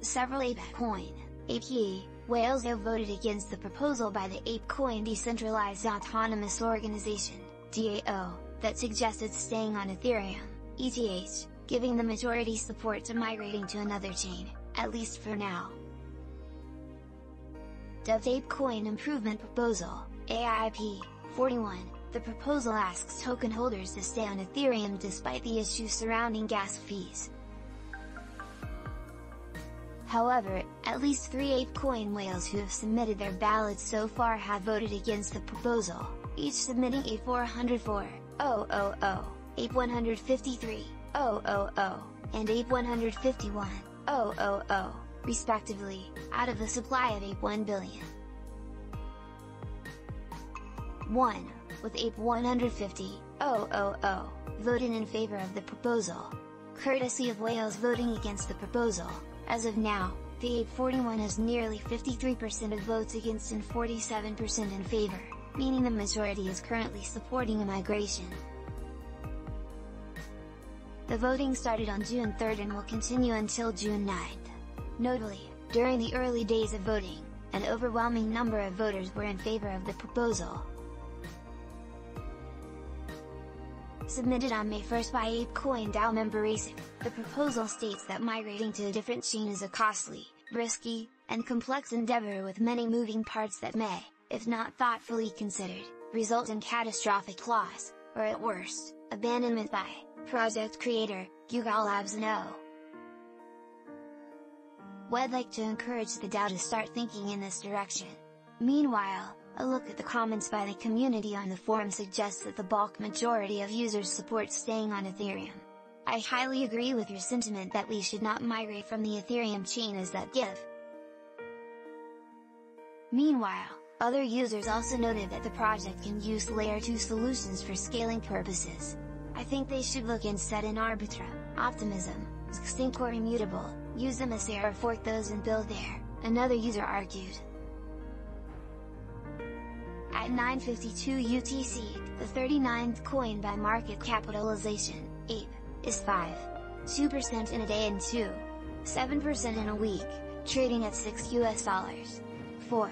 several ApeCoin, APE, whales have voted against the proposal by the ApeCoin Decentralized Autonomous Organization, DAO, that suggested staying on Ethereum, ETH, giving the majority support to migrating to another chain, at least for now. Dove ApeCoin Improvement Proposal, AIP, 41, the proposal asks token holders to stay on Ethereum despite the issues surrounding gas fees. However, at least three ape coin whales who have submitted their ballots so far have voted against the proposal, each submitting a 404, 000, Ape 153, 000, and Ape 151, 000, respectively, out of the supply of Ape 1 billion. 1. With Ape 150, 000, voted in favor of the proposal. Courtesy of whales voting against the proposal, as of now, the AIP 41 has nearly 53% of votes against and 47% in favor, meaning the majority is currently supporting a migration. The voting started on June 3 and will continue until June 9. Notably, during the early days of voting, an overwhelming number of voters were in favor of the proposal. Submitted on May 1 by ApeCoin DAO member Racing, the proposal states that migrating to a different chain is a costly, risky, and complex endeavor with many moving parts that may, if not thoughtfully considered, result in catastrophic loss, or at worst, abandonment by, project creator, Yuga Labs No. We'd like to encourage the DAO to start thinking in this direction. Meanwhile, a look at the comments by the community on the forum suggests that the bulk majority of users support staying on Ethereum. I highly agree with your sentiment that we should not migrate from the Ethereum chain as that give. Meanwhile, other users also noted that the project can use layer 2 solutions for scaling purposes. I think they should look instead in Arbitrum, Optimism, Xtinct or Immutable, use them as they are fork those and build there, another user argued. At 952 UTC, the 39th coin by market capitalization, Ape, is 5. 2% in a day and 2. 7% in a week, trading at 6 US dollars. 4.